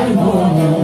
I'm home.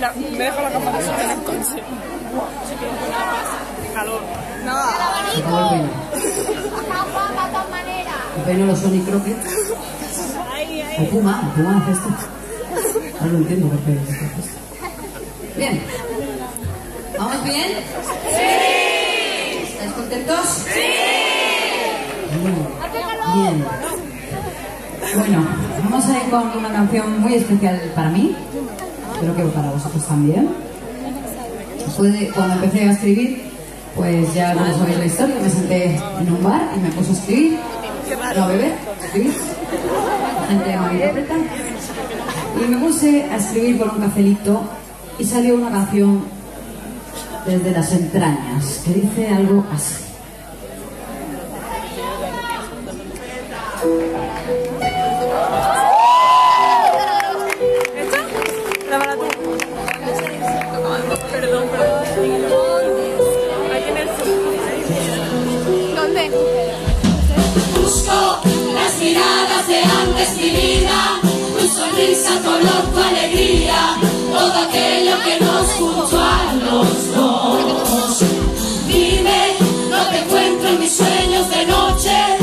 La, me dejo la cámara. Calor. No. El pelo los Sonic Crockett. O Puma, o Puma hace esto. Ahora lo entiendo por qué. Bien. ¿Vamos bien? Sí. ¿Estáis contentos? Sí. Bien. Bueno, vamos a ir con una canción muy especial para mí. Espero que para vosotros también. Después de, cuando empecé a escribir, pues ya no sabéis la historia, me senté en un bar y me puse a escribir, no a beber, escribir. Gente malinterpreta. Y me puse a escribir por un cafelito y salió una canción desde las entrañas que dice algo así. De antes mi vida, tu sonrisa, tu olor, tu alegría, todo aquello que nos juntó a los dos. Dime, no te encuentro en mis sueños de noche,